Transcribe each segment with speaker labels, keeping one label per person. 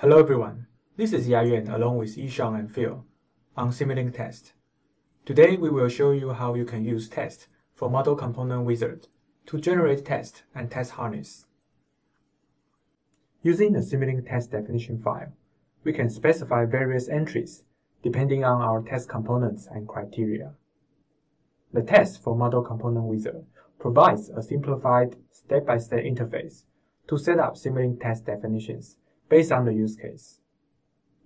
Speaker 1: Hello everyone, this is Yayuan along with Yishang and Phil on Simulink Test. Today we will show you how you can use test for Model Component Wizard to generate test and test harness. Using the Simulink test definition file, we can specify various entries depending on our test components and criteria. The test for Model Component Wizard provides a simplified step-by-step -step interface to set up Simulink test definitions based on the use case.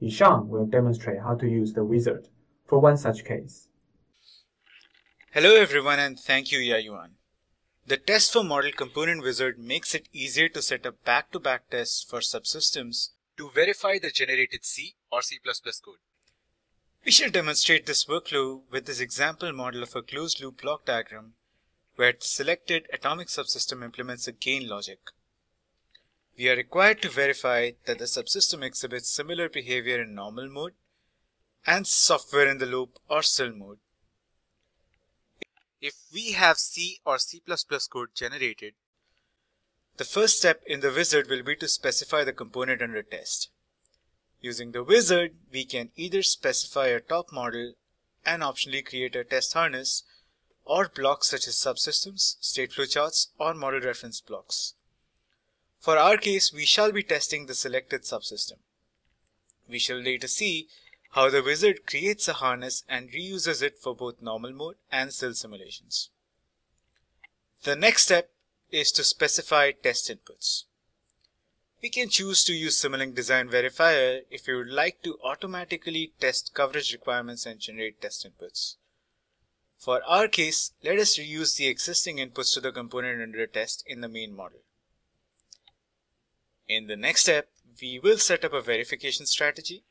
Speaker 1: Yishang will demonstrate how to use the wizard for one such case.
Speaker 2: Hello everyone and thank you Yayuan. The test for model component wizard makes it easier to set up back-to-back -back tests for subsystems to verify the generated C or C++ code. We shall demonstrate this workflow with this example model of a closed loop block diagram where the selected atomic subsystem implements a gain logic. We are required to verify that the subsystem exhibits similar behavior in normal mode and software in the loop or SIL mode. If we have C or C++ code generated, the first step in the wizard will be to specify the component under test. Using the wizard, we can either specify a top model and optionally create a test harness or blocks such as subsystems, Stateflow charts, or model reference blocks. For our case, we shall be testing the selected subsystem. We shall later see how the wizard creates a harness and reuses it for both normal mode and SIL simulations. The next step is to specify test inputs. We can choose to use Simulink Design Verifier if we would like to automatically test coverage requirements and generate test inputs. For our case, let us reuse the existing inputs to the component under test in the main model. In the next step, we will set up a verification strategy.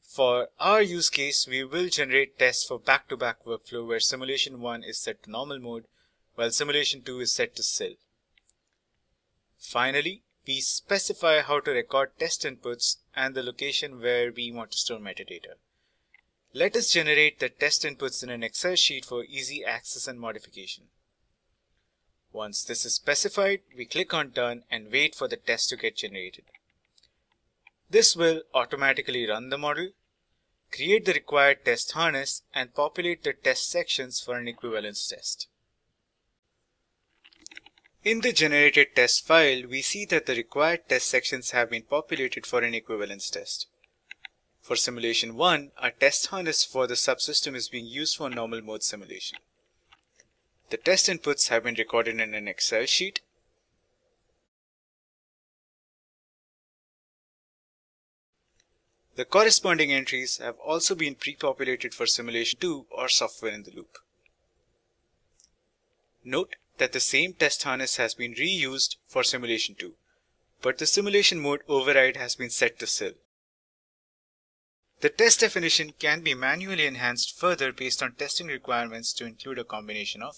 Speaker 2: For our use case, we will generate tests for back-to-back -back workflow where simulation 1 is set to normal mode while simulation 2 is set to SIL. Finally, we specify how to record test inputs and the location where we want to store metadata. Let us generate the test inputs in an Excel sheet for easy access and modification. Once this is specified, we click on Done and wait for the test to get generated. This will automatically run the model, create the required test harness, and populate the test sections for an equivalence test. In the generated test file, we see that the required test sections have been populated for an equivalence test. For simulation 1, a test harness for the subsystem is being used for normal mode simulation. The test inputs have been recorded in an Excel sheet. The corresponding entries have also been pre-populated for simulation 2 or software in the loop. Note that the same test harness has been reused for simulation 2, but the simulation mode override has been set to SIL. The test definition can be manually enhanced further based on testing requirements to include a combination of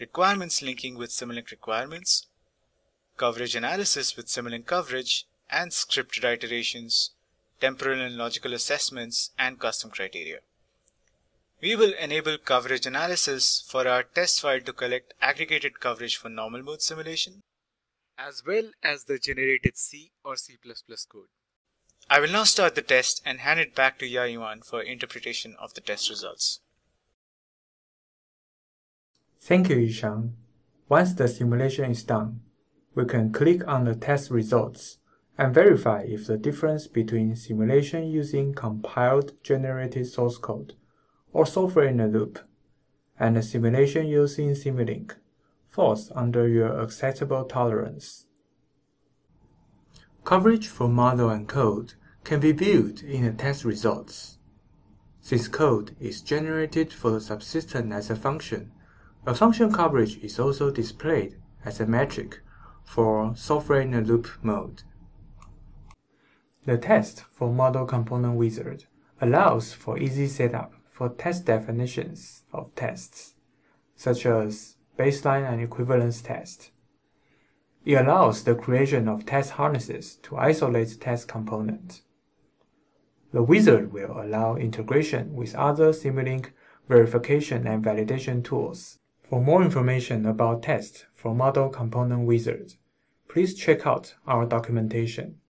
Speaker 2: requirements linking with Simulink requirements, coverage analysis with Simulink coverage, and scripted iterations, temporal and logical assessments, and custom criteria. We will enable coverage analysis for our test file to collect aggregated coverage for normal mode simulation, as well as the generated C or C++ code. I will now start the test and hand it back to Yayuan for interpretation of the test results.
Speaker 1: Thank you, Yishang. Once the simulation is done, we can click on the test results and verify if the difference between simulation using compiled generated source code or software in a loop and the simulation using Simulink falls under your acceptable tolerance. Coverage for model and code can be viewed in the test results. Since code is generated for the subsystem as a function, a function coverage is also displayed as a metric for software in a loop mode. The test for Model Component Wizard allows for easy setup for test definitions of tests, such as baseline and equivalence test. It allows the creation of test harnesses to isolate test components. The wizard will allow integration with other Simulink verification and validation tools for more information about tests for Model Component Wizard, please check out our documentation.